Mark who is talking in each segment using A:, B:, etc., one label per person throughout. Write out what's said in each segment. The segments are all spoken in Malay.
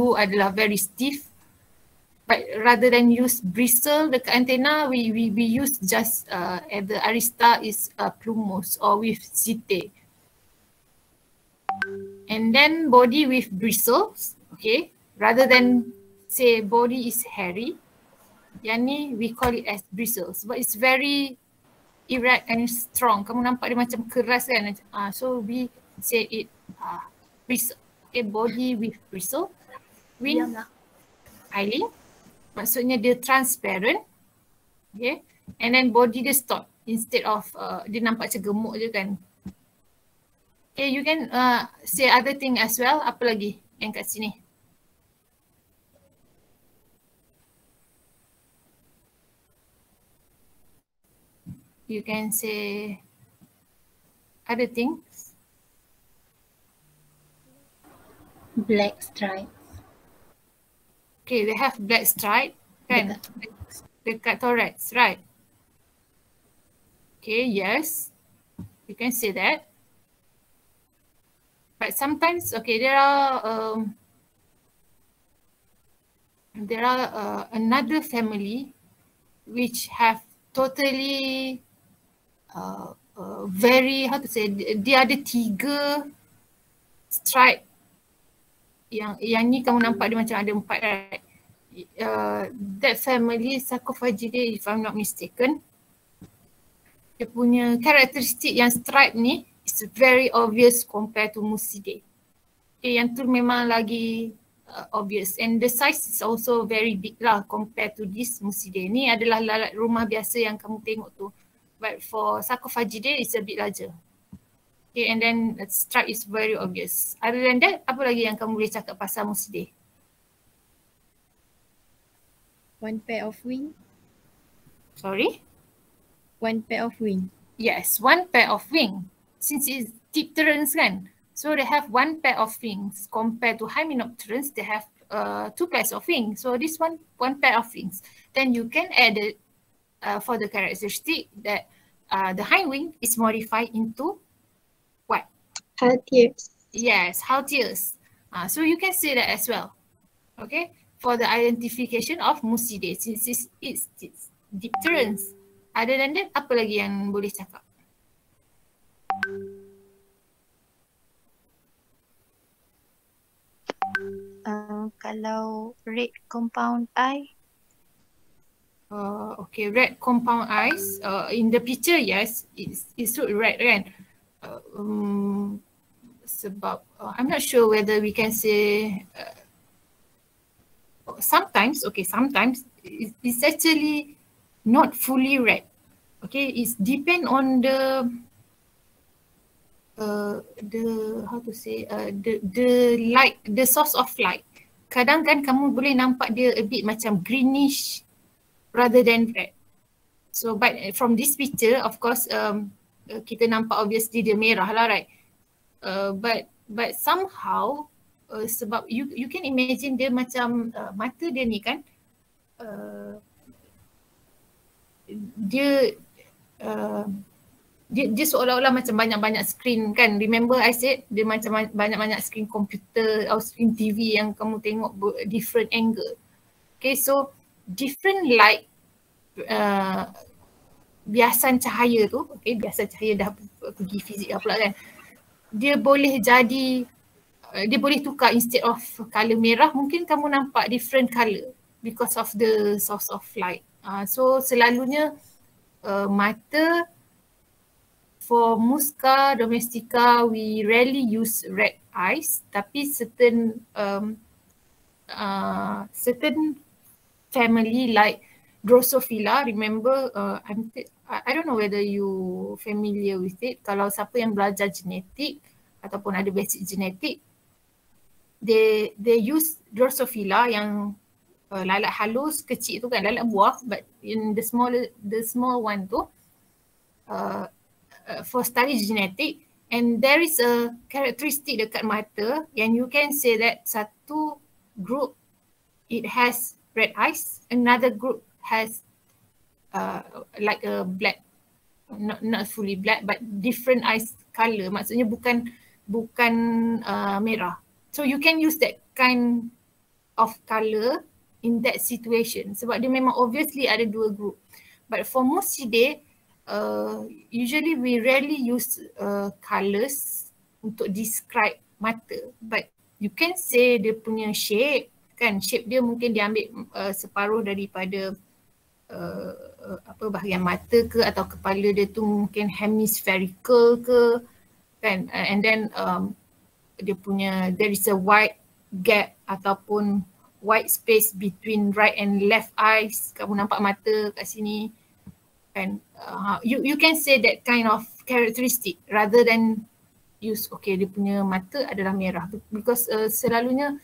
A: bulu adalah very stiff. But rather than use bristle dekat antena, we we we use just uh, the arista is uh, plumose or with setae. And then body with bristles, okay. Rather than say body is hairy, yang ni we call it as bristles. But it's very erect and strong. Kamu nampak dia macam keras kan? Uh, so we say it uh, bristle. Okay, body with bristle. Wing, eyelid. Maksudnya dia transparent. Okay. And then body dia stop instead of uh, dia nampak macam gemuk je kan. Okay, you can uh, say other thing as well. Apa lagi yang kat sini? You can say other things.
B: Black stripe.
A: Okay, they have black stripe kan? Dekat, dekat thorax, right? Okay, yes. You can say that. But sometimes, okay, there are um, there are uh, another family which have totally uh, uh, very how to say dia ada tiga stripe yang yang ni kamu nampak dia macam ada empat right uh, that family sarcophagidae if I'm not mistaken dia punya karakteristik yang stripe ni is very obvious compared to Musidae. Okay, yang tu memang lagi uh, obvious and the size is also very big lah compared to this Musidae. Ni adalah lalat rumah biasa yang kamu tengok tu. But for Sarcophagidae it's a bit larger. Okay, and then the stripe is very obvious. Other than that, apa lagi yang kamu boleh cakap pasal Musidae?
B: One pair of wing.
A: Sorry?
B: One pair of wing.
A: Yes, one pair of wing. Since it's dipterans kan, so they have one pair of wings compared to hymenopterans, they have uh, two pairs of wings. So this one, one pair of wings. Then you can add it uh, for the characteristic that uh, the hind wing is modified into
B: Halteres.
A: Yes, halteres. Uh, so you can say that as well. Okay, for the identification of Musidae since it's, it's, it's dipterans. Other than that, apa lagi yang boleh cakap?
B: Uh, kalau red compound eye.
A: Uh, okay, red compound eyes. Uh, in the picture, yes, it's, it's red kan. Uh, um, sebab uh, I'm not sure whether we can say uh, sometimes okay sometimes it's actually not fully red okay it's depend on the uh, the how to say uh, the the light the source of light. Kadang kan kamu boleh nampak dia a bit macam greenish rather than red. So but from this picture of course um, uh, kita nampak obviously dia merah lah right uh, but but somehow uh, sebab you you can imagine dia macam uh, mata dia ni kan uh, dia uh, dia, dia seolah-olah macam banyak-banyak screen kan. Remember I said dia macam banyak-banyak screen komputer atau screen TV yang kamu tengok different angle. Okay so different light uh, biasan cahaya tu okay biasan cahaya dah pergi fizik apa kan dia boleh jadi uh, dia boleh tukar instead of color merah mungkin kamu nampak different color because of the source of light. Uh, so selalunya uh, mata for musca domestica we rarely use red eyes tapi certain um, uh, certain family like Drosophila remember uh, I'm I don't know whether you familiar with it. Kalau siapa yang belajar genetik ataupun ada basic genetik, they they use Drosophila yang uh, lalat halus kecil tu kan, lalat buah but in the small the small one tu uh, uh, for study genetic and there is a characteristic dekat mata yang you can say that satu group it has red eyes, another group has uh, like a black not not fully black but different eyes color maksudnya bukan bukan uh, merah so you can use that kind of colour in that situation sebab dia memang obviously ada dua group. But for Muside, uh, usually we rarely use uh, colours untuk describe mata. But you can say dia punya shape kan shape dia mungkin dia ambil uh, separuh daripada uh, uh, apa bahagian mata ke atau kepala dia tu mungkin hemispherical ke kan? And then um, dia punya there is a wide gap ataupun white space between right and left eyes. Kamu nampak mata kat sini and uh, you you can say that kind of characteristic rather than use okay dia punya mata adalah merah. Because uh, selalunya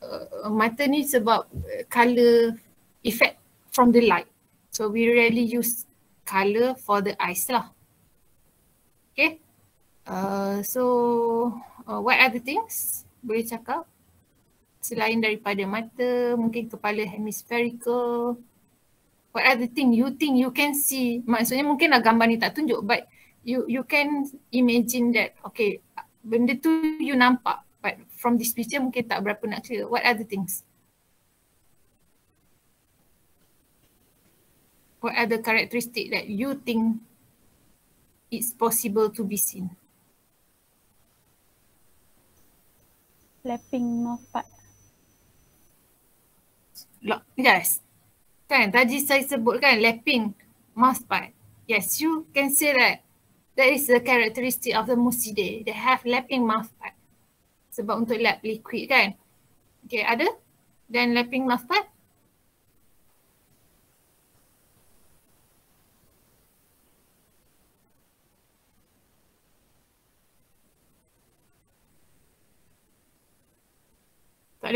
A: uh, mata ni sebab uh, color effect from the light so we rarely use color for the eyes lah okay uh, so uh, what the things boleh cakap selain daripada mata, mungkin kepala hemispherical. What other thing you think you can see? Maksudnya mungkin lah gambar ni tak tunjuk but you you can imagine that okay benda tu you nampak but from this picture mungkin tak berapa nak clear. What other things? What are the characteristic that you think it's possible to be seen?
B: Flapping mouth part.
A: Yes. Kan tadi saya sebut kan lapping mouth part. Yes, you can say that that is a characteristic of the Muside. They have lapping mouth part. Sebab untuk lap liquid kan. Okay, ada? Then lapping mouth part?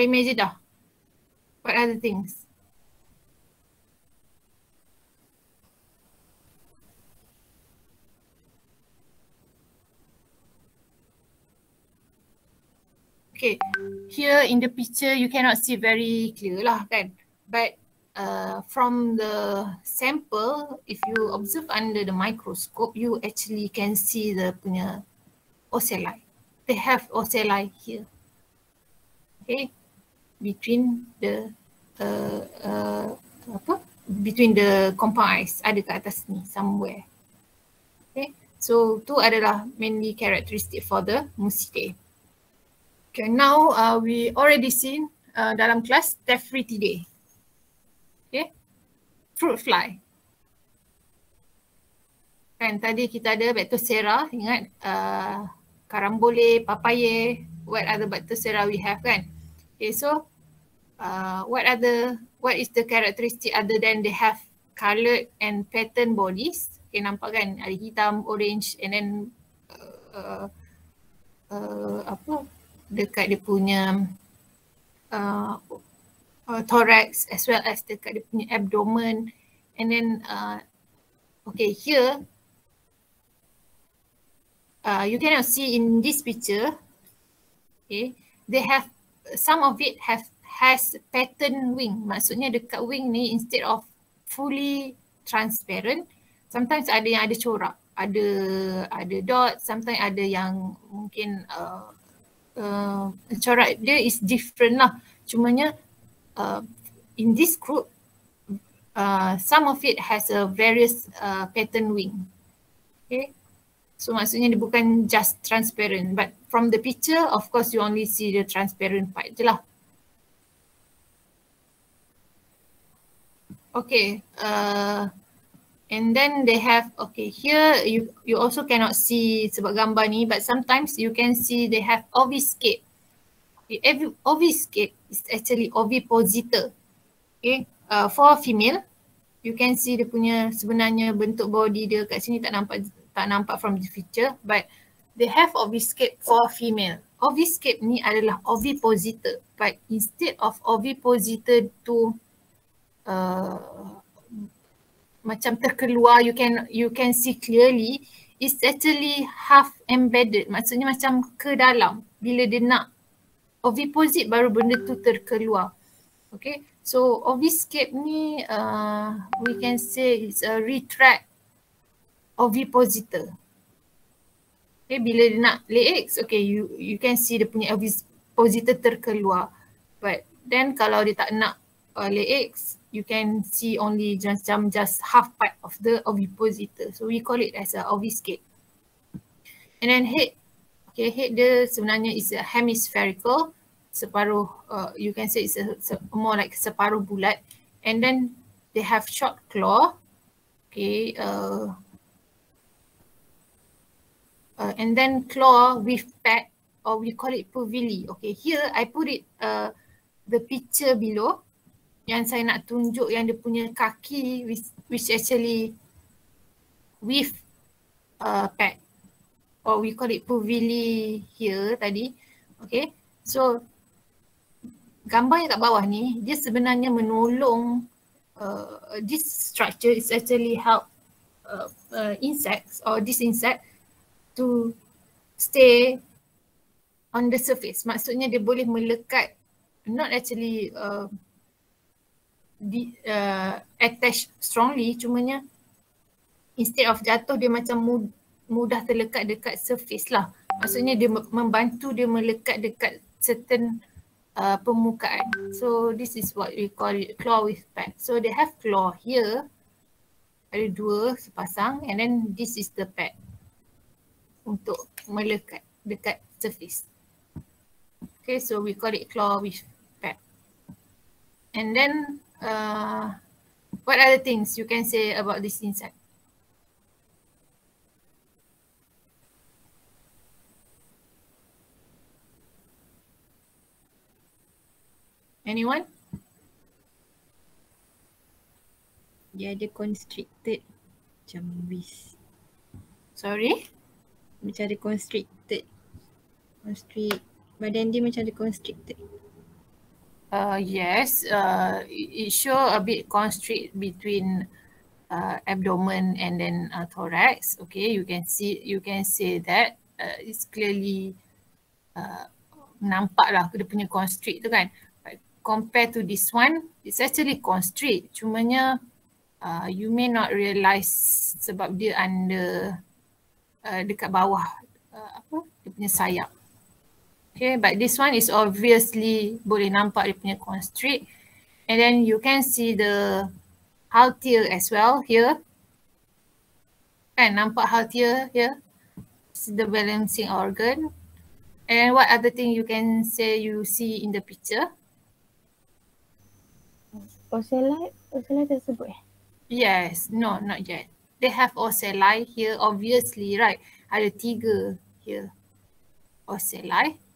A: Ada image dah. What other things? Okay, here in the picture you cannot see very clear lah kan. But uh, from the sample, if you observe under the microscope, you actually can see the punya ocelli. They have ocelli here. Okay, between the uh, uh, apa between the compound eyes ada kat atas ni somewhere. Okay, so tu adalah mainly characteristic for the Musidae. Okay, now uh, we already seen uh, dalam kelas Tephrididae. Okay, fruit fly. Kan tadi kita ada Bactocera, ingat uh, karambole, papaye, what other Bactocera we have kan? Okay, so uh, what other what is the characteristic other than they have coloured and pattern bodies? Okay, nampak kan? Ada hitam, orange and then uh, uh, apa? Dekat dia punya uh, uh, thorax as well as dekat dia punya abdomen. And then uh, okay here uh, you cannot see in this picture. Okay they have some of it have has pattern wing. Maksudnya dekat wing ni instead of fully transparent, sometimes ada yang ada corak, ada ada dot, sometimes ada yang mungkin uh, uh, corak dia is different lah. Cumanya uh, in this group, uh, some of it has a various uh, pattern wing. Okay. So maksudnya dia bukan just transparent but from the picture of course you only see the transparent part je lah. Okay. Uh, and then they have, okay, here you you also cannot see sebab gambar ni, but sometimes you can see they have oviscape. Okay, every oviscape is actually ovipositor. Okay, uh, for female, you can see dia punya sebenarnya bentuk body dia kat sini tak nampak tak nampak from the picture, but they have oviscape for female. Oviscape ni adalah ovipositor, but instead of ovipositor to Uh, macam terkeluar you can you can see clearly it's actually half embedded. Maksudnya macam ke dalam. Bila dia nak oviposit baru benda tu terkeluar. Okay? So oviscape ni uh, we can say it's a retract ovipositor. Okay? Bila dia nak lay eggs okay you you can see dia punya ovipositor terkeluar. But Then kalau dia tak nak uh, lay eggs, you can see only just, just half part of the ovipositor. So we call it as a oviscate. And then head, okay, head dia sebenarnya is a hemispherical, separuh, uh, you can say it's a, a, more like separuh bulat. And then they have short claw, okay, uh, uh, and then claw with pad or we call it puvili. Okay, here I put it uh, the picture below yang saya nak tunjuk yang dia punya kaki which, which actually with uh, pad or we call it puvili here tadi. Okay, so gambar yang kat bawah ni dia sebenarnya menolong uh, this structure is actually help uh, uh, insects or this insect to stay on the surface. Maksudnya dia boleh melekat not actually uh, di, uh, attach strongly cumanya instead of jatuh dia macam mud, mudah terlekat dekat surface lah. Maksudnya dia membantu dia melekat dekat certain uh, permukaan. So this is what we call it claw with pad. So they have claw here. Ada dua sepasang and then this is the pad untuk melekat dekat surface. Okay, so we call it claw with pad. And then uh, what other things you can say about this insect? Anyone?
B: Dia ada constricted macam bis.
A: Sorry?
B: Macam ada constricted. Constrict. Badan dia macam ada constricted.
A: Uh, yes, uh, it, show a bit constrict between uh, abdomen and then uh, thorax. Okay, you can see, you can say that uh, it's clearly uh, nampak lah dia punya constrict tu kan compared to this one, it's actually constrict. Cumanya uh, you may not realise sebab dia under uh, dekat bawah uh, apa dia punya sayap. Okay, but this one is obviously boleh nampak dia punya constrict. And then you can see the haltear as well here. Kan nampak haltear here. The balancing organ. And what other thing you can say you see in the picture?
B: Ocelli, ocelli tersebut eh?
A: Yes, no, not yet. They have ocelli here, obviously, right? Ada tiga here. Ocelli.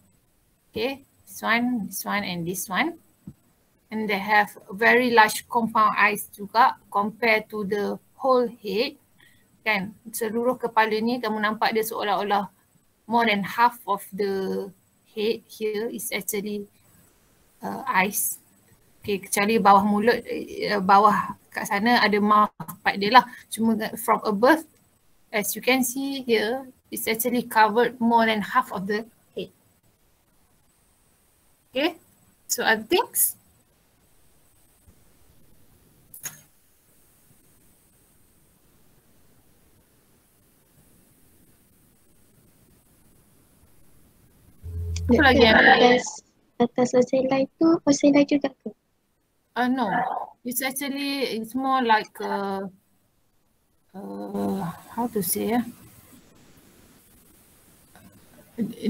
A: Okay, this one, this one and this one. And they have very large compound eyes juga compared to the whole head. Kan, seluruh kepala ni kamu nampak dia seolah-olah more than half of the head here is actually uh, eyes. Okay, kecuali bawah mulut, uh, bawah kat sana ada mouth part dia lah. Cuma from above, as you can see here, it's actually covered more than half of the. Okay, so other things?
B: Apa lagi atas, atas Osela itu, Osela juga ke?
A: Uh, no, it's actually it's more like a, uh, how to say ya?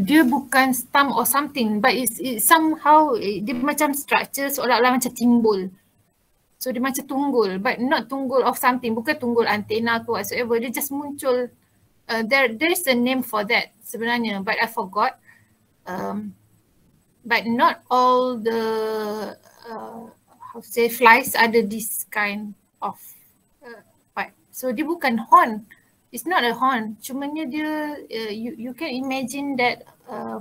A: Dia bukan stump or something, but it's, it's somehow dia macam structure seolah-olah macam timbul. So dia macam tunggul, but not tunggul of something, bukan tunggul antena ke whatsoever. Dia just muncul. Uh, there there is a name for that sebenarnya, but I forgot. Um, but not all the uh, how to say flies ada this kind of uh, part. So dia bukan horn. It's not a horn. Cumanya dia uh, you you can imagine that uh,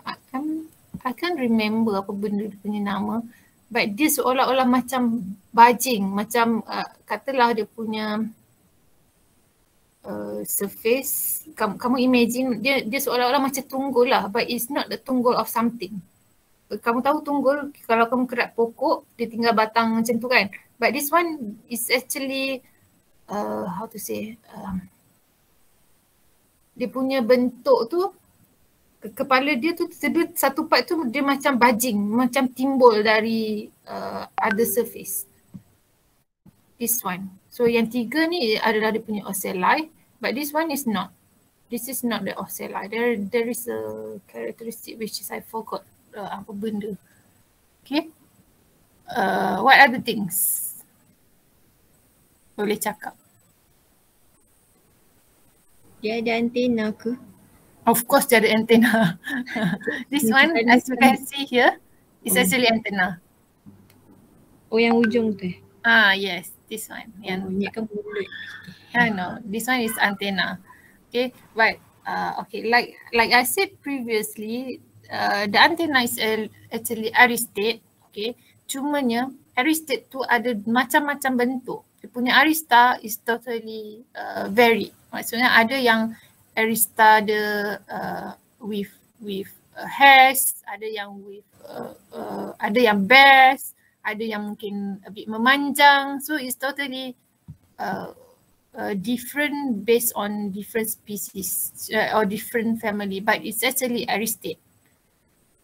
A: I can I can't remember apa benda dia punya nama. But dia seolah-olah macam bajing, macam uh, katalah dia punya uh, surface. Kamu, kamu imagine dia dia seolah-olah macam tunggul lah, but it's not the tunggul of something kamu tahu tunggul kalau kamu kerat pokok dia tinggal batang macam tu kan but this one is actually uh, how to say um, dia punya bentuk tu kepala dia tu satu part tu dia macam bajing macam timbul dari uh, other surface. This one. So yang tiga ni adalah dia punya ocelli but this one is not. This is not the ocelli. There there is a characteristic which is I forgot uh, apa benda. Okay? Uh, what other things boleh cakap
B: dia ada antena ke
A: Of course dia ada antenna. This one as you can see here is oh. actually antenna.
B: Oh yang ujung tu eh?
A: Ah yes, this one. Yang
B: oh, ni kan mulut.
A: Yeah, no, this one is antenna. Okay, right. Uh, okay, like like I said previously, uh, the antenna is actually aristate. Okay, cumanya aristate tu ada macam-macam bentuk. Dia punya arista is totally uh, varied. Maksudnya ada yang arista ada uh, with with uh, hairs, ada yang with uh, uh, ada yang bears, ada yang mungkin a bit memanjang. So it's totally uh, uh, different based on different species uh, or different family, but it's actually aristate.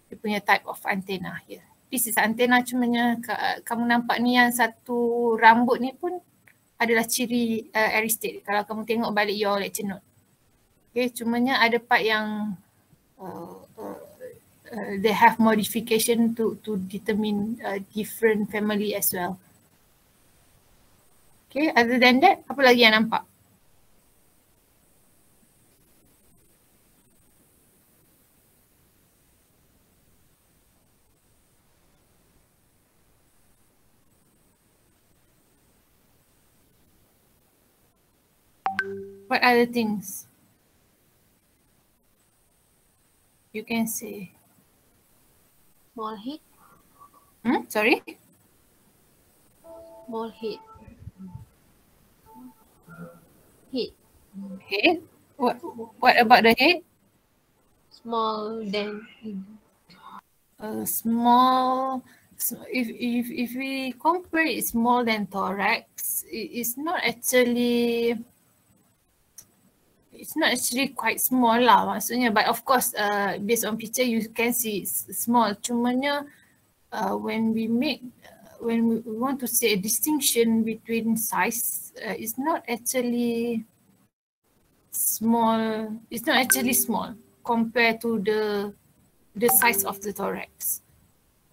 A: Dia punya type of antenna here. This is antenna cumanya kamu nampak ni yang satu rambut ni pun adalah ciri uh, aristate. Kalau kamu tengok balik your lecture note. Okay, cumanya ada part yang uh, uh, uh, they have modification to to determine uh, different family as well. Okay, other than that, apa lagi yang nampak? What other things? you can say.
B: Small head.
A: Hmm? Sorry?
B: Small head. Head.
A: Head? What, what about the head?
B: Small then.
A: Uh, small. If, if, if we compare it small than thorax, it is not actually it's not actually quite small lah maksudnya. But of course uh, based on picture you can see it's small. Cumanya uh, when we make uh, when we want to say a distinction between size uh, it's not actually small. It's not actually small compared to the the size of the thorax.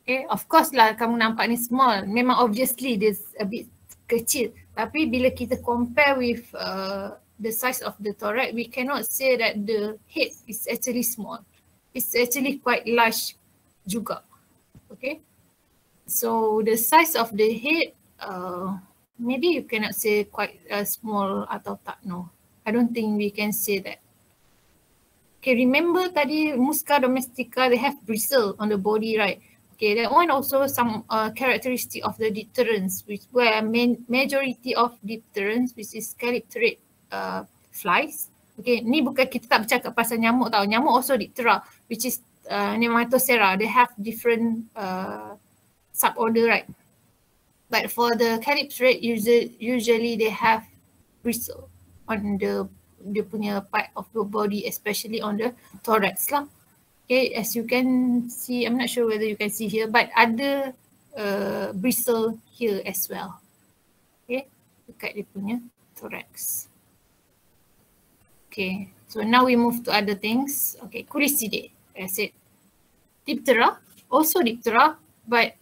A: Okay? Of course lah kamu nampak ni small. Memang obviously there's a bit kecil. Tapi bila kita compare with uh, the size of the thorax, we cannot say that the head is actually small. It's actually quite large juga. Okay. So the size of the head, uh, maybe you cannot say quite uh, small atau tak, no. I don't think we can say that. Okay, remember tadi Musca domestica, they have bristle on the body, right? Okay, that one also some uh, characteristic of the dipterans, which where main majority of dipterans, which is calypterate uh, flies. Okay, ni bukan kita tak bercakap pasal nyamuk tau. Nyamuk also diptera which is uh, Nematocera. They have different uh, suborder right. But for the calyptrate, usually, usually they have bristle on the dia punya part of the body, especially on the thorax lah. Okay, as you can see, I'm not sure whether you can see here, but ada uh, bristle here as well. Okay, dekat dia punya thorax. Okay, so now we move to other things. Okay, Culicidae, I said. Diptera, also Diptera, but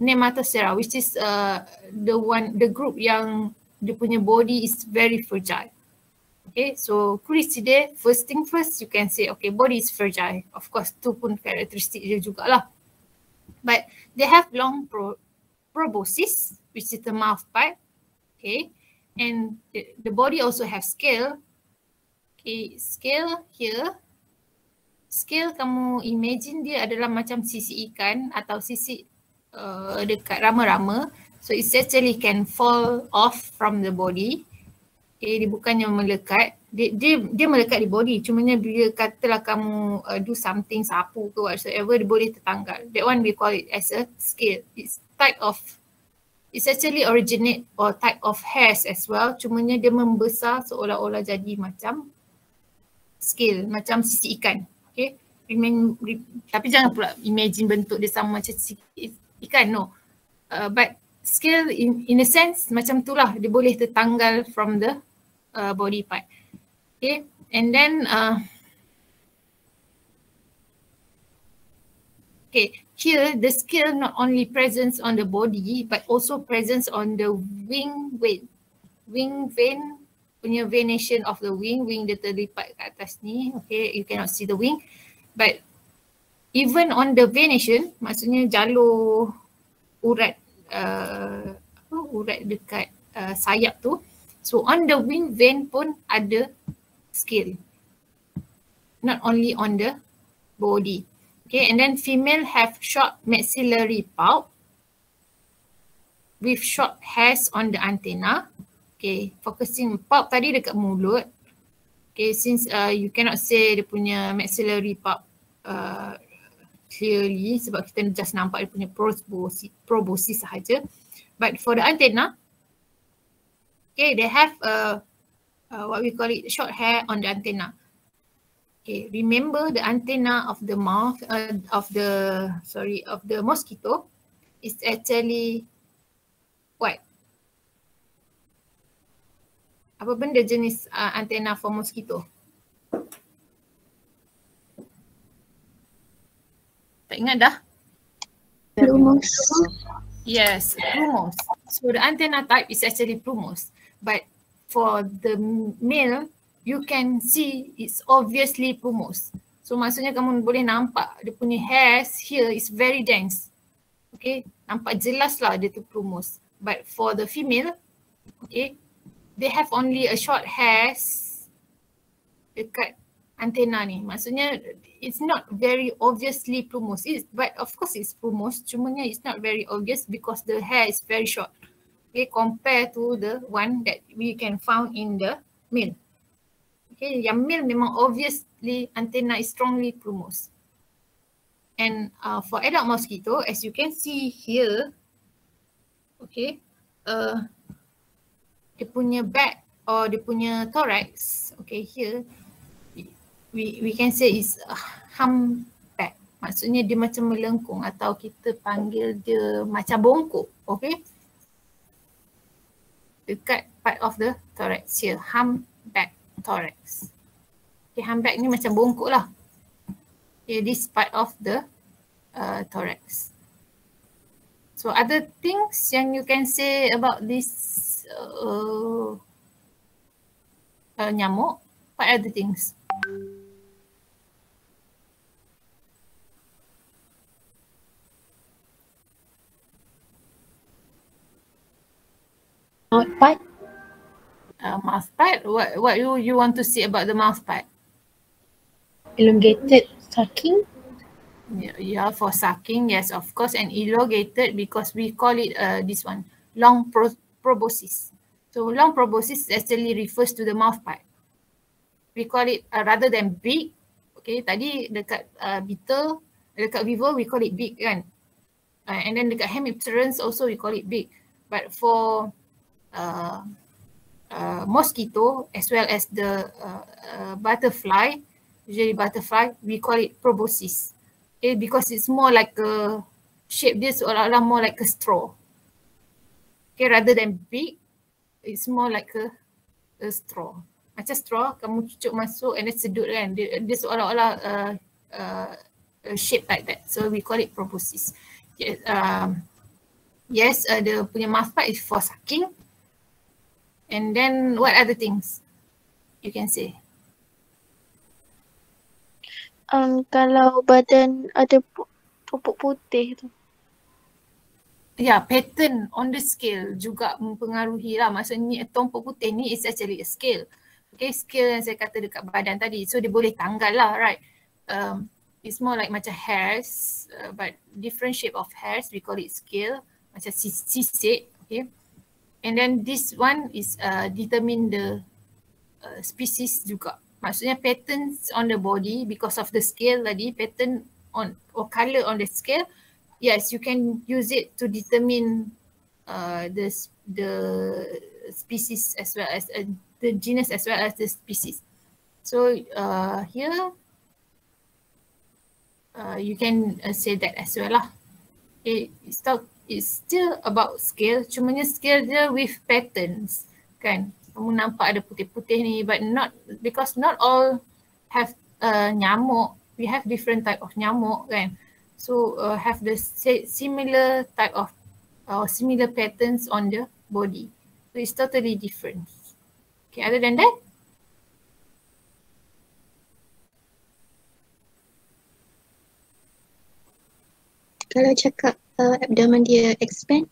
A: Nematocera, which is uh, the one, the group yang dia punya body is very fragile. Okay, so Culicidae, first thing first, you can say, okay, body is fragile. Of course, tu pun karakteristik dia jugalah. But they have long pro proboscis, which is the mouth part. Okay, and the, the body also has scale, Okay, scale here. Scale kamu imagine dia adalah macam sisi ikan atau sisi uh, dekat rama-rama. So it actually can fall off from the body. Okay, dia bukannya melekat. Dia, dia, dia melekat di body. Cuma bila katalah kamu uh, do something sapu ke whatsoever, dia boleh tertanggal. That one we call it as a scale. It's type of It's actually originate or type of hairs as well. Cumanya dia membesar seolah-olah jadi macam scale macam sisi ikan. Okay. remain, re, tapi jangan pula imagine bentuk dia sama macam ikan no uh, but scale in in a sense macam tu lah dia boleh tertanggal from the uh, body part okay and then uh, okay here the scale not only presence on the body but also presence on the wing vein wing vein punya venation of the wing wing dia terlipat kat atas ni okay you cannot see the wing but even on the venation maksudnya jalur urat uh, urat dekat uh, sayap tu. So on the wing vein pun ada scale. Not only on the body. Okay, and then female have short maxillary pulp with short hairs on the antenna. Okay, focusing pulp tadi dekat mulut. Okay, since uh, you cannot say dia punya maxillary pulp uh, clearly sebab kita just nampak dia punya proboscis, proboscis sahaja. But for the antenna, okay, they have a, uh, what we call it short hair on the antenna. Okay, remember the antenna of the mouth uh, of the sorry of the mosquito is actually what? Apa benda jenis uh, antenna for mosquito? Tak ingat dah?
B: Plumose.
A: Yes, plumose. So the antenna type is actually plumose. But for the male, you can see it's obviously plumose. So maksudnya kamu boleh nampak dia punya hairs here is very dense. Okay, nampak jelas lah dia tu plumose. But for the female, okay, they have only a short hairs dekat antenna ni. Maksudnya it's not very obviously plumose. It's, but of course it's plumose. Cumanya it's not very obvious because the hair is very short. Okay, compared to the one that we can found in the male. Okay, yang male memang obviously antenna is strongly plumose. And uh, for adult mosquito, as you can see here, okay, uh, dia punya back or dia punya thorax, okay, here, we we can say is humpback. Maksudnya dia macam melengkung atau kita panggil dia macam bongkok. Okay. Dekat part of the thorax here. Humpback thorax. Okay, humpback ni macam bongkok lah. Okay, this part of the uh, thorax. So other things yang you can say about this uh, uh, nyamuk, what other things?
B: Mouth part?
A: Uh, mouth part? What what you you want to see about the mouth part?
B: Elongated sucking?
A: Yeah, for sucking, yes, of course, and elongated because we call it uh, this one, long pro proboscis. So long proboscis actually refers to the mouth part. We call it uh, rather than big, okay, tadi dekat uh, beetle, dekat beaver we call it big kan. Uh, and then dekat hemipterans also we call it big. But for uh, uh, mosquito as well as the uh, uh, butterfly, usually butterfly, we call it proboscis. Okay, because it's more like a shape this or more like a straw. Okay, rather than big, it's more like a, a straw. Macam straw, kamu cucuk masuk and then sedut kan. Dia, dia seolah-olah uh, uh, shape like that. So we call it proboscis. Yes, um, yes uh, the punya mouth part is for sucking. And then what other things you can say?
B: Um, kalau badan ada pupuk putih tu.
A: Ya, yeah, pattern on the scale juga mempengaruhi lah. Maksudnya tompok putih ni is actually a scale. Okay, scale yang saya kata dekat badan tadi. So dia boleh tanggal lah, right? Um, it's more like macam hairs, uh, but different shape of hairs. We call it scale. Macam sisik, okay? And then this one is uh, determine the uh, species juga. Maksudnya patterns on the body because of the scale tadi, pattern on or color on the scale. Yes, you can use it to determine uh, the the species as well as uh, the genus as well as the species. So uh, here, uh, you can uh, say that as well lah. It, still, it's still about scale, cumanya scale dia with patterns kan. Nampak ada putih-putih ni but not because not all have uh, nyamuk. We have different type of nyamuk kan. So uh, have the similar type of or uh, similar patterns on the body. So it's totally different. Okay, other than that,
B: kalau cakap uh, abdomen dia expand?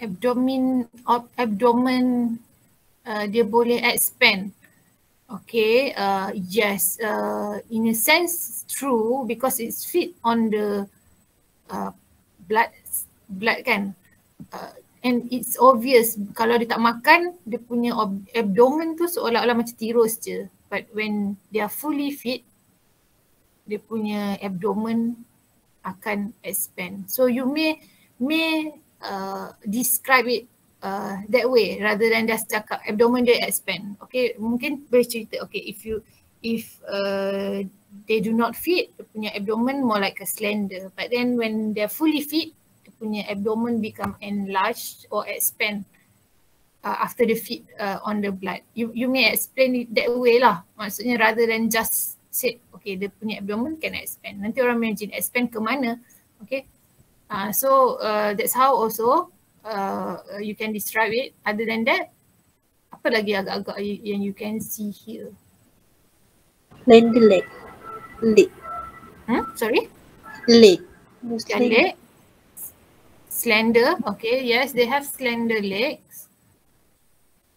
A: Abdomen, abdomen uh, dia boleh expand. Okay, uh, yes, uh, in a sense true because it's fit on the uh, blood, blood kan. Uh, and it's obvious kalau dia tak makan, dia punya abdomen tu seolah-olah macam tirus je. But when they are fully fit, dia punya abdomen akan expand. So you may may uh, describe it uh, that way rather than just cakap abdomen dia expand. Okay, mungkin boleh cerita. Okay, if you if uh, they do not fit, dia punya abdomen more like a slender. But then when they're fully fit, dia punya abdomen become enlarged or expand uh, after the fit uh, on the blood. You you may explain it that way lah. Maksudnya rather than just say okay dia punya abdomen can expand. Nanti orang imagine expand ke mana? Okay. Uh, so uh, that's how also uh, you can describe it. Other than that, apa lagi agak-agak yang you can see here?
B: Slender leg. Leg.
A: Hmm? Sorry?
B: Leg.
A: Leg. Slender. Okay. Yes, they have slender legs.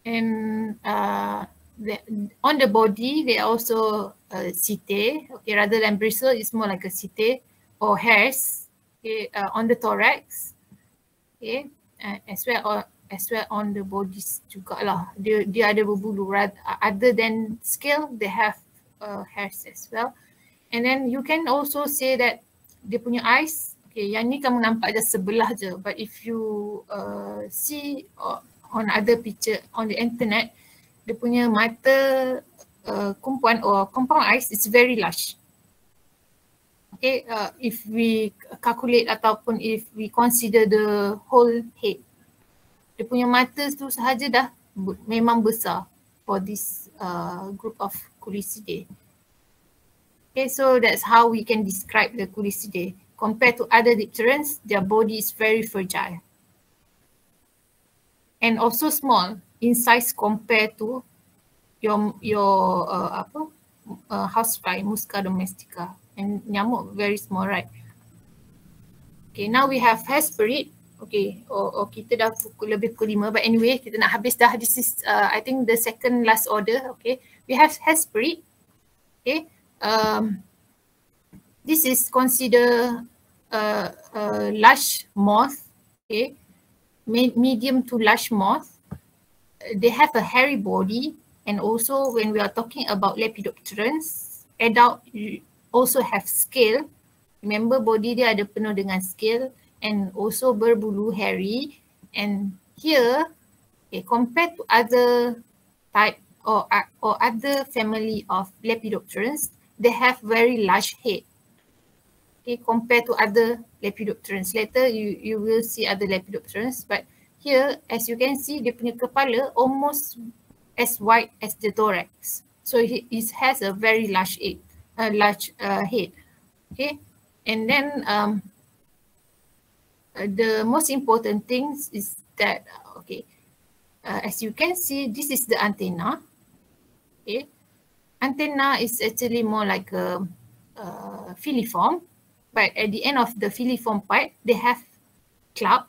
A: And uh, the, on the body, they also uh, setae. Okay, rather than bristle, it's more like a setae or hairs. Okay, uh, on the thorax. Okay, uh, as well or as well on the bodies juga lah. Dia dia ada berbulu. Other than scale, they have uh, hairs as well. And then you can also say that dia punya eyes. Okay, yang ni kamu nampak je sebelah je. But if you uh, see uh, on other picture on the internet, dia punya mata uh, kumpuan or compound eyes is very large. Okay, uh, if we calculate ataupun if we consider the whole head, dia punya mata tu sahaja dah memang besar for this uh, group of Culicidae. Okay, so that's how we can describe the Culicidae. Compared to other dipterans, their body is very fragile. And also small in size compared to your your uh, apa uh, housefly musca domestica and nyamuk very small right? Okay now we have hesperid okay oh, oh kita dah pukul lebih pukul lima. But anyway kita nak habis dah this is uh, i think the second last order okay? We have hesperid okay um this is consider a uh, uh, large moth okay? Medium to large moth. They have a hairy body. And also when we are talking about lepidopterans, adult also have scale. Remember body dia ada penuh dengan scale and also berbulu hairy and here okay, compared to other type or, or other family of lepidopterans, they have very large head. Okay, compared to other lepidopterans. Later you, you will see other lepidopterans but here as you can see dia punya kepala almost as wide as the thorax so it, has a very large head a large uh, head. Okay? And then um the most important things is that okay uh, as you can see this is the antenna. Okay? Antenna is actually more like a, a filiform but at the end of the filiform part they have club.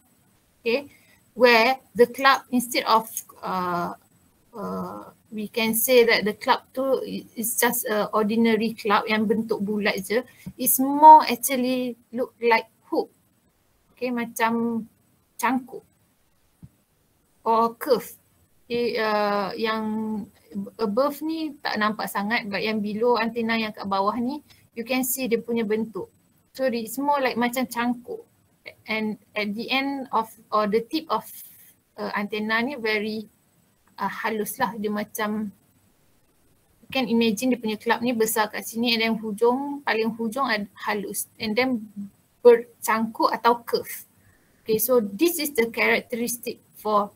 A: Okay? Where the club instead of uh, uh, we can say that the club tu is just a ordinary club yang bentuk bulat je. It's more actually look like hook okay macam cangkuk. Or curve. Okay, uh, yang above ni tak nampak sangat but yang below antena yang kat bawah ni you can see dia punya bentuk. So it's more like macam cangkuk. And at the end of or the tip of uh, antenna ni very uh, halus lah dia macam can imagine dia punya club ni besar kat sini and then hujung paling hujung ada halus and then bercangkuk atau curve. Okay, so this is the characteristic for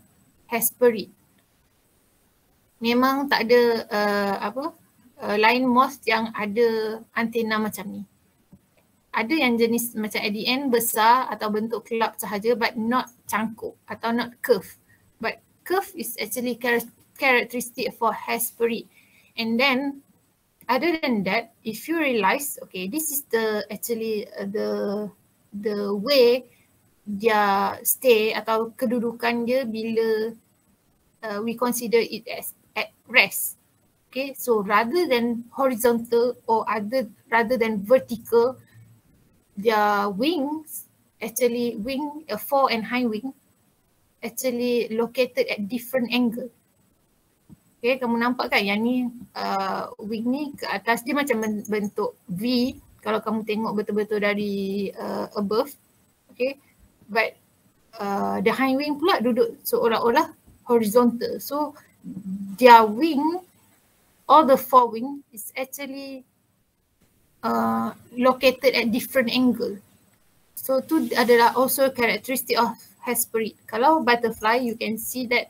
A: Hesperid. Memang tak ada uh, apa uh, lain moth yang ada antena macam ni. Ada yang jenis macam end besar atau bentuk kelab sahaja but not cangkuk atau not curve. Curve is actually characteristic for Hesperid. And then other than that, if you realize, okay, this is the actually uh, the the way dia stay atau kedudukan dia bila uh, we consider it as at rest. Okay, so rather than horizontal or other rather than vertical, their wings actually wing, a fore and hind wing actually located at different angle. Okay, kamu nampak kan yang ni uh, wing ni ke atas dia macam bentuk V kalau kamu tengok betul-betul dari uh, above. Okay, but uh, the hind wing pula duduk seolah-olah horizontal. So their wing, all the four wing is actually uh, located at different angle. So tu adalah also characteristic of Hesperid. Kalau butterfly, you can see that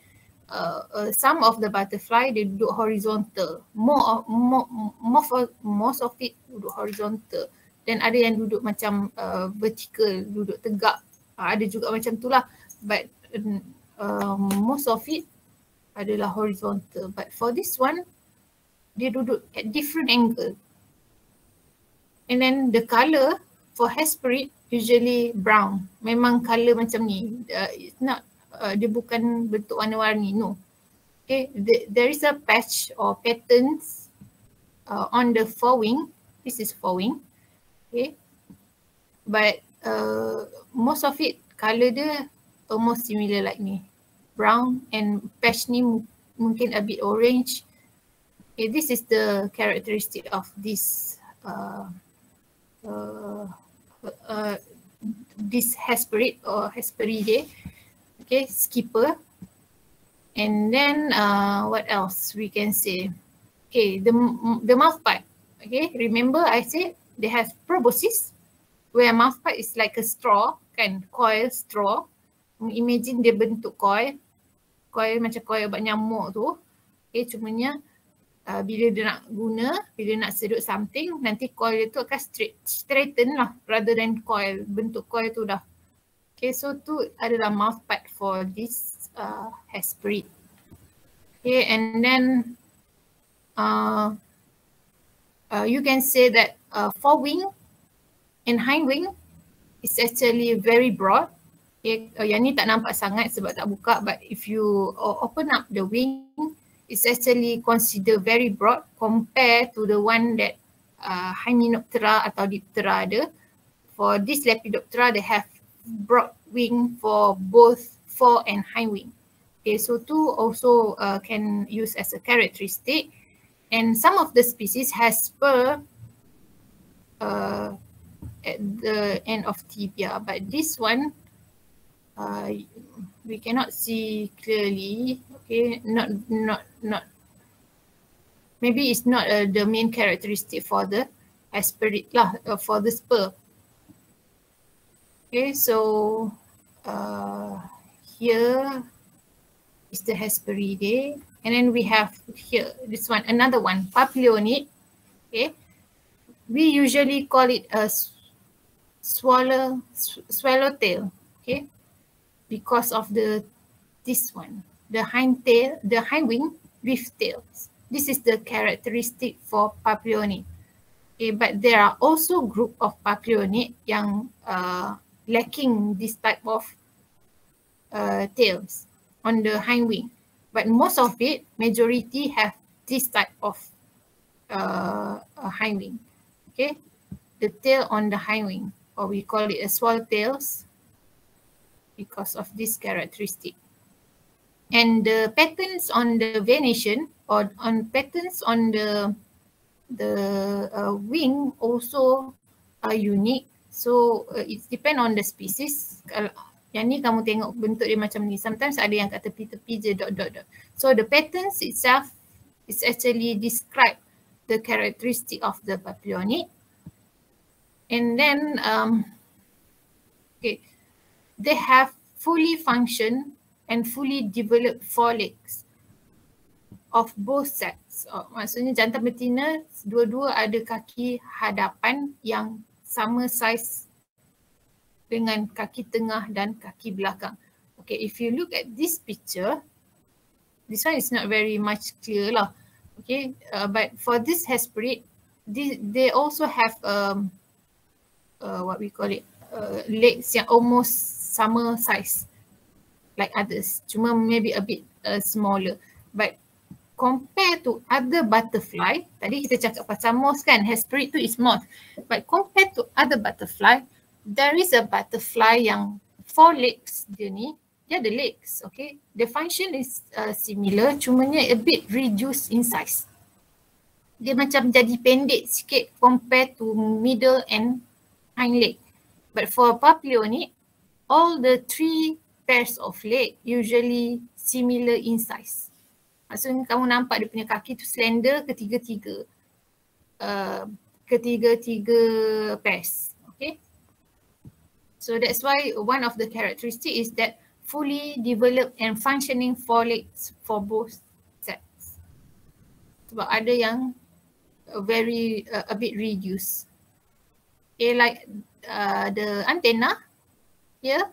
A: uh, uh, some of the butterfly they duduk horizontal. More of more most of, most of it duduk horizontal. Dan ada yang duduk macam uh, vertical duduk tegak. Uh, ada juga macam tu lah. But uh, most of it adalah horizontal. But for this one dia duduk at different angle. And then the color for Hesperid usually brown. Memang color macam ni. Uh, it's not uh, dia bukan bentuk warna-warni no. Okay the, there is a patch or patterns uh, on the forewing this is forewing okay. But uh, most of it color dia almost similar like ni brown and patch ni mungkin a bit orange. Okay this is the characteristic of this uh, uh, uh, this Hesperid or Hesperidae okay, skipper. And then uh, what else we can say? Okay, the the mouth part. Okay, remember I said they have proboscis where mouth part is like a straw, kan, coil straw. Imagine dia bentuk coil, coil macam coil obat nyamuk tu. Okay, cumanya uh, bila dia nak guna, bila nak sedut something, nanti coil dia tu akan straight, straighten lah rather than coil. Bentuk coil tu dah Okay, so tu adalah mouth part for this uh, Hesperid. Okay, and then uh, uh, you can say that uh, forewing and hind wing is actually very broad. Okay, uh, yang ni tak nampak sangat sebab tak buka but if you uh, open up the wing, it's actually considered very broad compared to the one that uh, Hymenoptera atau Diptera ada. For this Lepidoptera, they have broad wing for both fore and hind wing. Okay, so two also uh, can use as a characteristic. And some of the species has spur uh, at the end of tibia, but this one uh, we cannot see clearly. Okay, not not not. Maybe it's not uh, the main characteristic for the lah, uh, for the spur. Okay, so uh, here is the Hesperidae. And then we have here, this one, another one, Papilionid. Okay, we usually call it a swallow, swallowtail. Okay, because of the this one, the hind tail, the hind wing with tails. This is the characteristic for Papilionid. Okay, but there are also group of Papilionid yang uh, lacking this type of uh, tails on the hind wing. But most of it, majority have this type of uh, hind wing. Okay, the tail on the hind wing, or we call it a swallow tails because of this characteristic. And the patterns on the venation or on patterns on the the uh, wing also are unique So uh, it depend on the species. Kalau yang ni kamu tengok bentuk dia macam ni. Sometimes ada yang kat tepi-tepi je dot dot dot. So the patterns itself is actually described the characteristic of the papillonid. And then, um, okay, they have fully function and fully developed forelegs of both sets. Oh, maksudnya jantan betina dua-dua ada kaki hadapan yang sama saiz dengan kaki tengah dan kaki belakang. Okay, if you look at this picture, this one is not very much clear lah. Okay, uh, but for this hesperid, this, they also have um, uh, what we call it, uh, legs yang almost sama size like others. Cuma maybe a bit uh, smaller. But compared to other butterfly, tadi kita cakap pasal moth kan, hesperid tu is moth. But compared to other butterfly, there is a butterfly yang four legs dia ni, dia ada legs, okay. The function is uh, similar, cumanya a bit reduced in size. Dia macam jadi pendek sikit compared to middle and hind leg. But for papillon ni, all the three pairs of leg usually similar in size. Maksudnya kamu nampak dia punya kaki tu slender ketiga-tiga. Uh, ketiga-tiga pairs. Okay. So that's why one of the characteristic is that fully developed and functioning forelegs for both sets. Sebab ada yang uh, very uh, a bit reduced. Okay, like uh, the antenna here,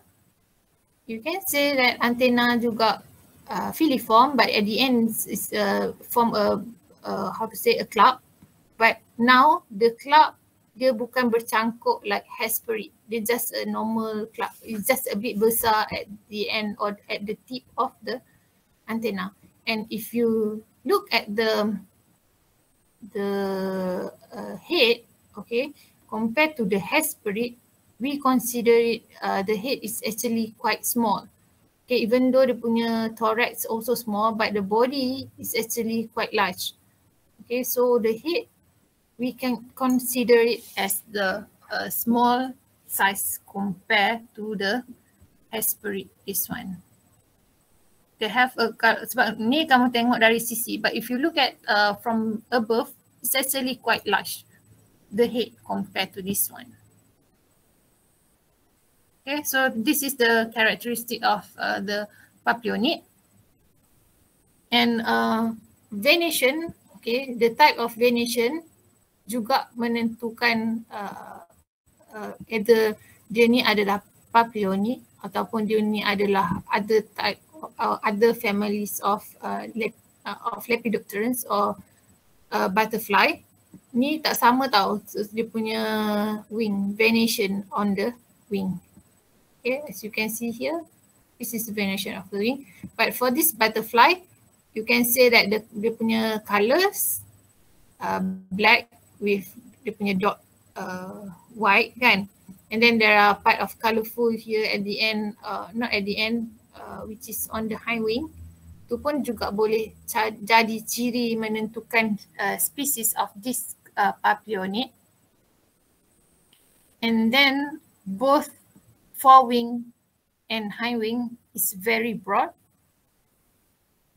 A: you can say that antenna juga uh, filiform, but at the end is uh, form a uh, how to say a club. But now the club dia bukan bercangkuk like Hesperid. Dia just a normal club. It's just a bit besar at the end or at the tip of the antenna. And if you look at the the uh, head, okay, compared to the Hesperid, we consider it, uh, the head is actually quite small. Okay, even though the punya thorax also small, but the body is actually quite large. Okay, so the head we can consider it as the uh, small size compared to the Hesperid, this one. They have a, sebab ni kamu tengok dari sisi, but if you look at uh, from above, it's actually quite large, the head compared to this one. Okay, so this is the characteristic of uh, the papillonid. And uh, venation, okay, the type of venation juga menentukan uh, uh, either dia ni adalah papilloni ataupun dia ni adalah other type uh, other families of uh, lep, uh, of lepidopterans or uh, butterfly ni tak sama tau dia punya wing venation on the wing okay as you can see here this is venation of wing but for this butterfly you can say that the, dia punya colours uh, black with dia punya dot uh, white kan? And then there are part of colourful here at the end uh, not at the end uh, which is on the hind wing. Tu pun juga boleh jadi ciri menentukan uh, species of this uh, papillonid and then both forewing and hind wing is very broad.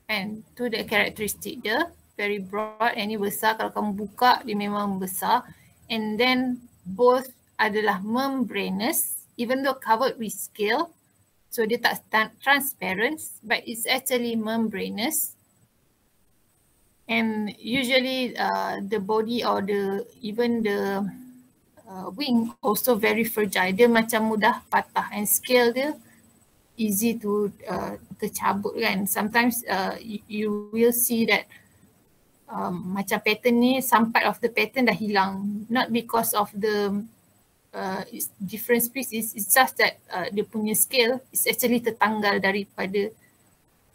A: And to the characteristic dia very broad and ni besar. Kalau kamu buka dia memang besar. And then both adalah membranous even though covered with scale. So dia tak transparent but it's actually membranous. And usually uh, the body or the even the uh, wing also very fragile. Dia macam mudah patah. And scale dia easy to uh, tercabut kan. Sometimes uh, you, will see that um, macam pattern ni some part of the pattern dah hilang. Not because of the uh, different species. It's just that uh, dia punya scale is actually tertanggal daripada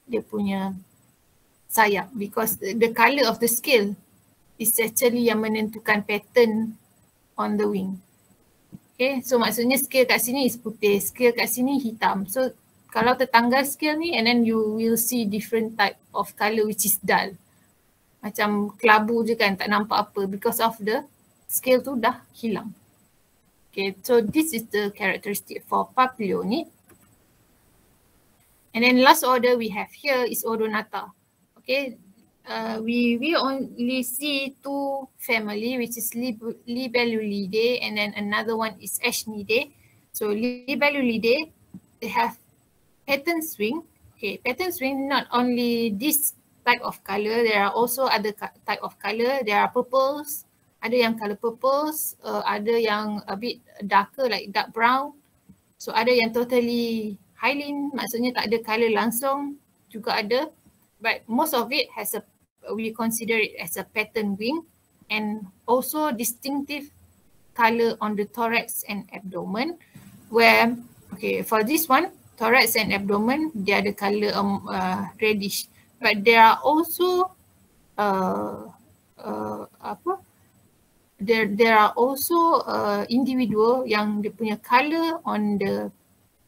A: dia punya sayap. Because the, the of the scale is actually yang menentukan pattern on the wing okay so maksudnya scale kat sini is putih scale kat sini hitam so kalau tertanggal scale ni and then you will see different type of colour which is dull macam kelabu je kan tak nampak apa because of the scale tu dah hilang. Okay, so this is the characteristic for papillonid. And then last order we have here is odonata. Okay, uh, we we only see two family which is Lib Libellulidae and then another one is Eschnidae. So Libellulidae they have pattern swing. Okay, pattern swing not only this type of color, there are also other type of color. There are purples, ada yang color purples, uh, ada yang a bit darker like dark brown. So ada yang totally hyaline, maksudnya tak ada color langsung juga ada. But most of it has a we consider it as a pattern wing and also distinctive color on the thorax and abdomen where okay for this one thorax and abdomen dia ada color um, uh, reddish. But there are also uh, uh, apa there there are also uh, individual yang dia punya color on the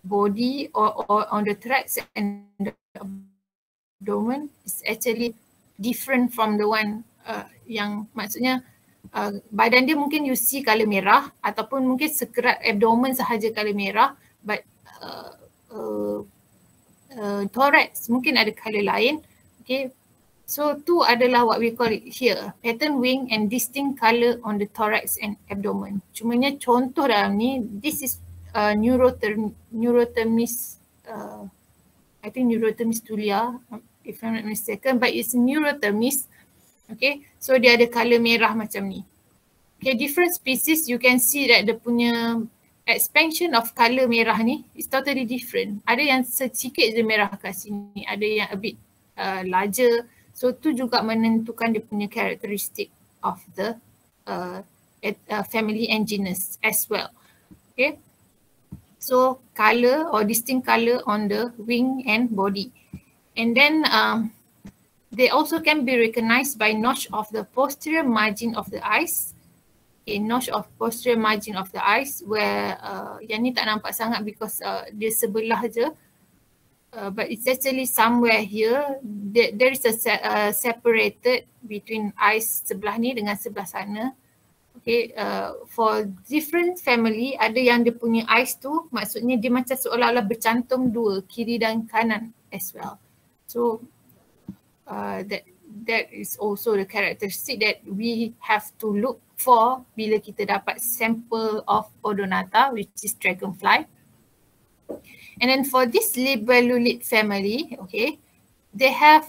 A: body or, or on the thorax and the abdomen is actually different from the one uh, yang maksudnya uh, badan dia mungkin you see color merah ataupun mungkin sekerat abdomen sahaja color merah but uh, uh, uh, thorax mungkin ada color lain okay? So tu adalah what we call it here pattern wing and distinct color on the thorax and abdomen. Cumanya contoh dalam ni this is uh, neurotherm neurothermis uh, I think neurothermis tulia if I'm not mistaken, but it's neurothermis. Okay, so dia ada color merah macam ni. Okay, different species you can see that the punya expansion of color merah ni is totally different. Ada yang sedikit je merah kat sini, ada yang a bit uh, larger. So tu juga menentukan dia punya characteristic of the uh, uh, family and genus as well. Okay, so color or distinct color on the wing and body. And then um, they also can be recognized by notch of the posterior margin of the eyes. Okay, notch of posterior margin of the eyes where uh, yang ni tak nampak sangat because uh, dia sebelah je. Uh, but it's actually somewhere here. There, there is a se- uh, separated between eyes sebelah ni dengan sebelah sana. Okay, uh, for different family ada yang dia punya eyes tu maksudnya dia macam seolah-olah bercantum dua kiri dan kanan as well. So uh, that that is also the characteristic that we have to look for bila kita dapat sample of Odonata which is dragonfly. And then for this libellulid family, okay, they have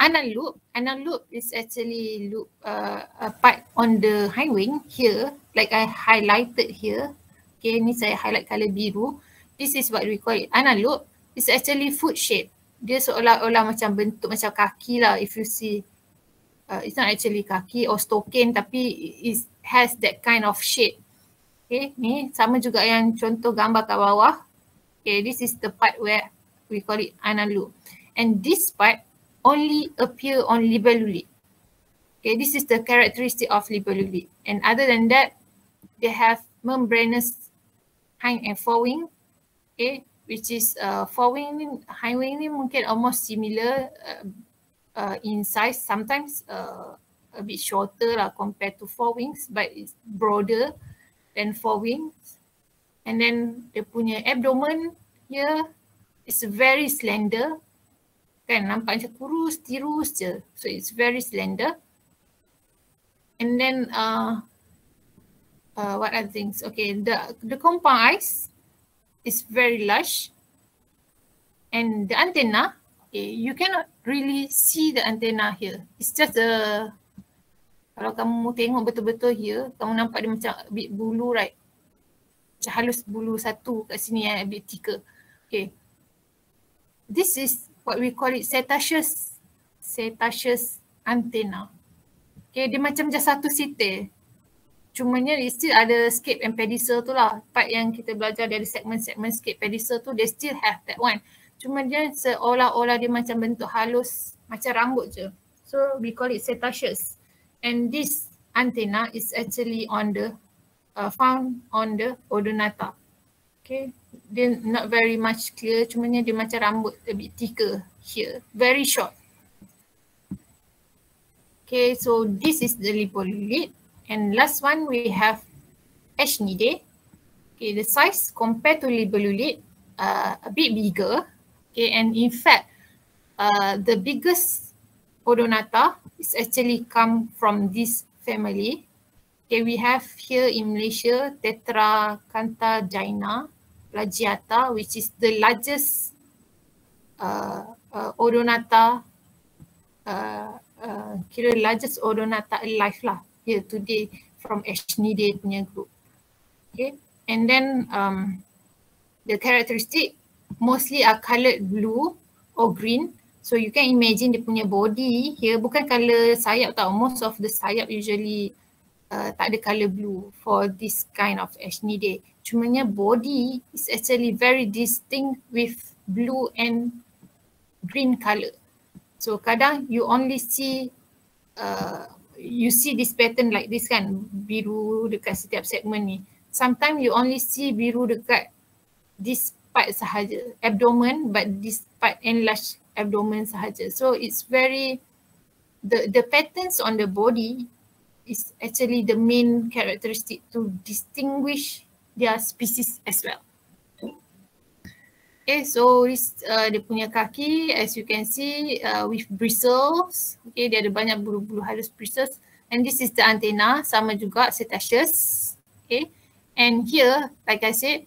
A: anal loop. Anal loop is actually loop uh, a part on the hind wing here, like I highlighted here. Okay, ni saya highlight color biru. This is what we call it. Anal loop is actually foot shape dia seolah-olah macam bentuk macam kaki lah if you see. Uh, it's not actually kaki or stokin tapi it has that kind of shape. Okay ni sama juga yang contoh gambar kat bawah. Okay this is the part where we call it analu and this part only appear on libellulid okay this is the characteristic of libellulid and other than that they have membranous hind and forewing okay which is uh, forewing ni, hind ni mungkin almost similar uh, uh, in size. Sometimes uh, a bit shorter lah compared to forewings but it's broader than forewings. And then dia punya abdomen here is very slender. Kan nampak macam kurus, tirus je. So it's very slender. And then uh, uh, what other things? Okay, the the compound eyes is very lush. And the antenna you cannot really see the antenna here. It's just a kalau kamu tengok betul-betul here kamu nampak dia macam bit bulu right? Macam halus bulu satu kat sini yang a bit thicker. Okay. This is what we call it cetaceous cetaceous antenna. Okay dia macam macam satu sitir Cumanya still ada scape and pedicel tu lah. Part yang kita belajar dari segmen-segmen scape pedicel tu, they still have that one. Cuma dia seolah-olah dia macam bentuk halus, macam rambut je. So we call it cetaceous. And this antenna is actually on the, uh, found on the odonata. Okay, dia not very much clear, cuma dia macam rambut a bit thicker here, very short. Okay, so this is the lipolid. And last one we have Eschnidae. Okay, the size compared to Libellulid uh, a bit bigger. Okay, and in fact, uh, the biggest Odonata is actually come from this family. Okay, we have here in Malaysia Tetracantha plagiata, which is the largest uh, uh, Odonata, uh, uh, kira largest Odonata alive lah here today from Ashnidae punya group. Okay, and then um, the characteristic mostly are coloured blue or green. So you can imagine dia punya body here bukan colour sayap tau. Most of the sayap usually uh, tak ada colour blue for this kind of Ashnidae. Cumanya body is actually very distinct with blue and green colour. So kadang you only see uh, you see this pattern like this kan biru dekat setiap segmen ni. Sometimes you only see biru dekat this part sahaja abdomen but this part enlarged abdomen sahaja so it's very the the patterns on the body is actually the main characteristic to distinguish their species as well okay so uh, dia punya kaki as you can see uh, with bristles okay dia ada banyak bulu-bulu halus bristles and this is the antenna sama juga cetaceous okay and here like i said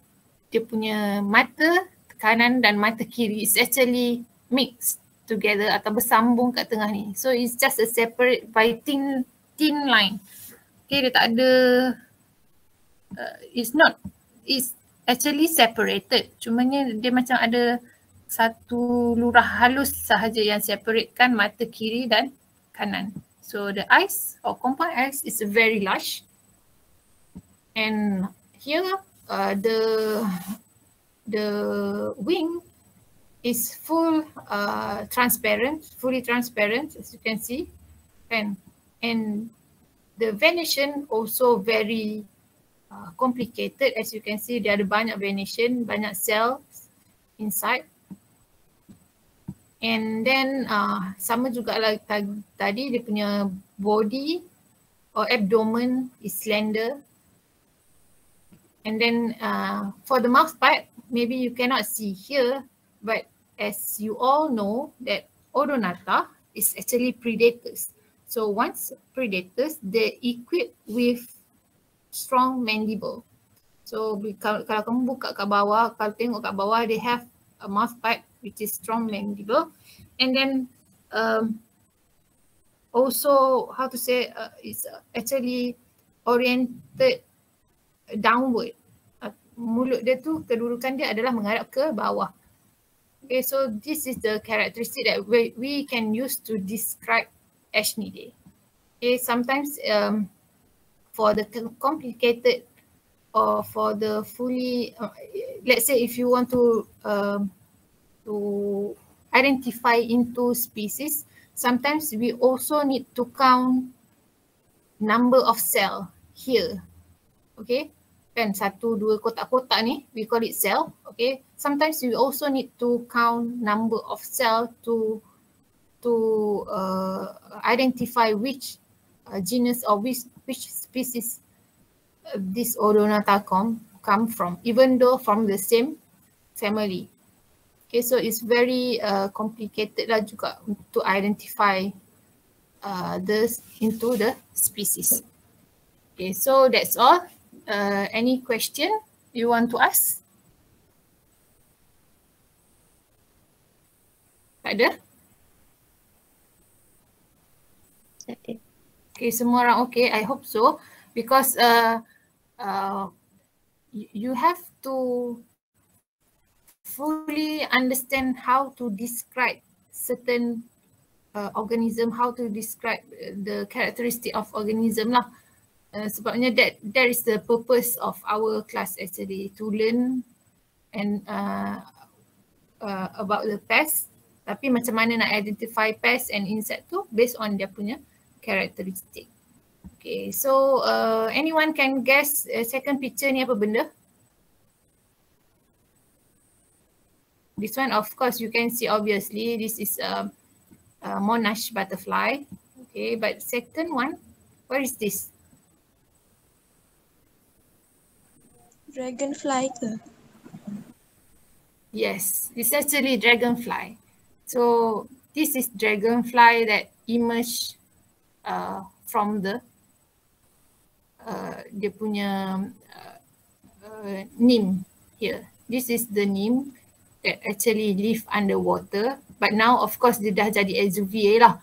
A: dia punya mata kanan dan mata kiri is actually mixed together atau bersambung kat tengah ni. So it's just a separate by thin thin line. Okay, dia tak ada uh, it's not it's actually separated. Cumanya dia macam ada satu lurah halus sahaja yang separatekan mata kiri dan kanan. So the eyes or compound eyes is very large. And here uh, the the wing is full uh, transparent, fully transparent as you can see, and and the venation also very uh, complicated as you can see. There ada banyak venation, banyak cells inside. And then uh, sama juga lah tadi dia punya body or abdomen is slender And then uh, for the mouth part, maybe you cannot see here, but as you all know that Odonata is actually predators. So once predators, they equipped with strong mandible. So kalau, kamu buka kat bawah, kalau tengok kat bawah, they have a mouth part which is strong mandible. And then um, also, how to say, uh, it's actually oriented downward. Uh, mulut dia tu kedudukan dia adalah menghadap ke bawah. Okay, so this is the characteristic that we, we can use to describe Ashnidae. Okay, sometimes um, for the complicated or for the fully, uh, let's say if you want to um, to identify into species, sometimes we also need to count number of cell here. Okay? Kan satu dua kotak-kotak ni we call it cell. Okay? Sometimes you also need to count number of cell to to uh, identify which uh, genus or which which species this Odonata come come from even though from the same family okay so it's very uh, complicated lah juga to identify uh, this into the species okay so that's all uh, any question you want to ask? Tak ada? Okay. Okay, semua orang okay. I hope so. Because uh, uh, you have to fully understand how to describe certain uh, organism, how to describe the characteristic of organism lah. Uh, sebabnya that that is the purpose of our class actually to learn and uh, uh, about the pest tapi macam mana nak identify pest and insect tu based on dia punya characteristic. Okay, so uh, anyone can guess uh, second picture ni apa benda? This one of course you can see obviously this is a, a monash butterfly. Okay, but second one, what is this?
B: Dragonfly ke?
A: Yes, it's actually dragonfly. So this is dragonfly that emerged uh, from the uh, dia punya uh, uh, neem here. This is the neem that actually live underwater. But now of course dia dah jadi exuviae lah.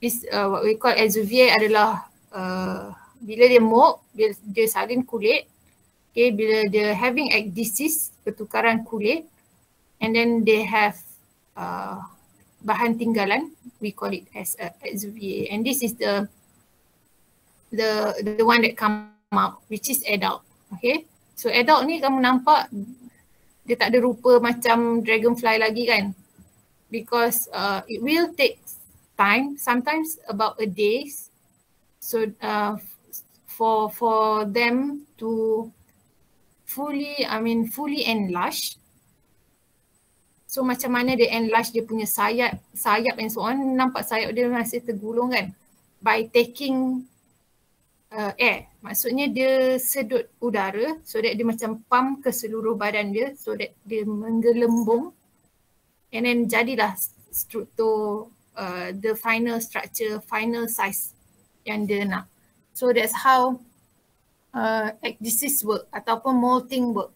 A: This uh, what we call exuviae adalah uh, bila dia mok, dia, dia salin kulit. Okay, bila dia having ecdysis, pertukaran kulit. And then they have uh, bahan tinggalan. We call it as a exuviae. And this is the the the one that come out which is adult. Okay. So adult ni kamu nampak dia tak ada rupa macam dragonfly lagi kan because uh, it will take time sometimes about a day so uh, for for them to fully I mean fully enlarge so macam mana dia enlarge dia punya sayap sayap and so on nampak sayap dia masih tergulung kan by taking uh, air. Maksudnya dia sedut udara so that dia macam pump ke seluruh badan dia so that dia menggelembung and then jadilah struktur uh, the final structure, final size yang dia nak. So that's how uh, ecdysis work ataupun molting work.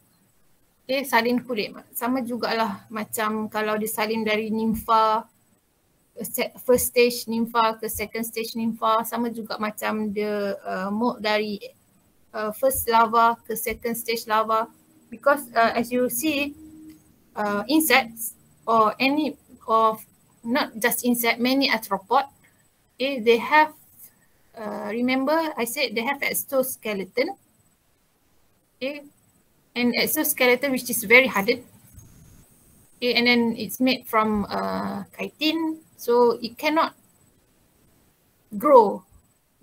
A: Okay, salin kulit. Sama jugalah macam kalau disalin dari nympha first stage nympha ke second stage nympha sama juga macam dia uh, mold dari uh, first larva ke second stage larva because uh, as you see uh, insects or any of not just insect many arthropod okay, they have uh, remember I said they have exoskeleton okay and exoskeleton which is very hardened okay and then it's made from uh, chitin So it cannot grow.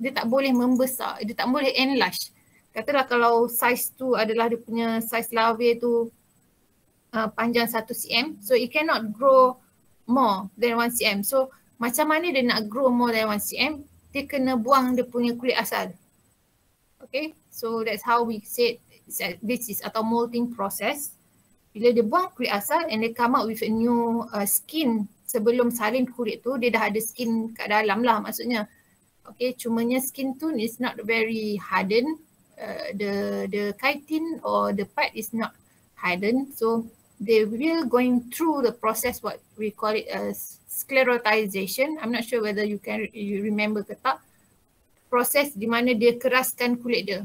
A: Dia tak boleh membesar. Dia tak boleh enlarge. Katalah kalau size tu adalah dia punya size larvae tu uh, panjang 1 cm. So it cannot grow more than 1 cm. So macam mana dia nak grow more than 1 cm? Dia kena buang dia punya kulit asal. Okay. So that's how we said this is atau molting process. Bila dia buang kulit asal and they come out with a new uh, skin sebelum salin kulit tu dia dah ada skin kat dalam lah maksudnya. Okay, cumanya skin tu is not very hardened. Uh, the the chitin or the part is not hardened. So they will going through the process what we call it as sclerotization. I'm not sure whether you can you remember ke tak. Proses di mana dia keraskan kulit dia.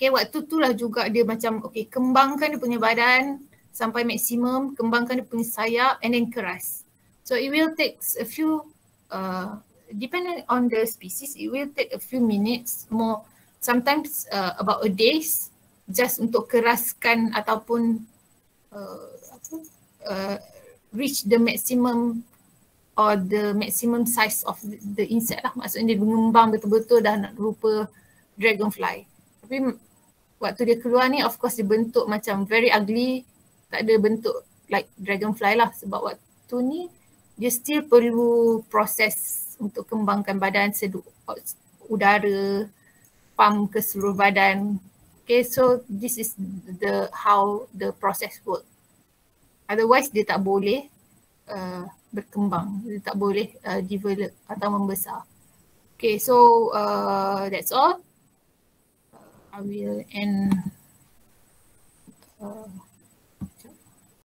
A: Okay, waktu tu lah juga dia macam okay kembangkan dia punya badan sampai maksimum, kembangkan dia punya sayap and then keras. So it will take a few, uh, depending on the species, it will take a few minutes more, sometimes uh, about a days just untuk keraskan ataupun uh, apa, uh, reach the maximum or the maximum size of the, insect lah. Maksudnya dia mengembang betul-betul dah nak rupa dragonfly. Tapi waktu dia keluar ni of course dia bentuk macam very ugly. Tak ada bentuk like dragonfly lah. Sebab waktu ni dia still perlu proses untuk kembangkan badan sedut udara pump ke seluruh badan. Okay so this is the how the process work. Otherwise dia tak boleh uh, berkembang. Dia tak boleh uh, develop atau membesar. Okay so uh, that's all I will end. Uh,